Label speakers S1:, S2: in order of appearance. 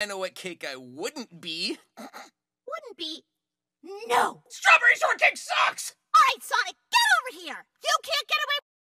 S1: I know what cake I wouldn't be.
S2: wouldn't be? No!
S3: Strawberry shortcake sucks!
S2: All right, Sonic, get over here! You can't get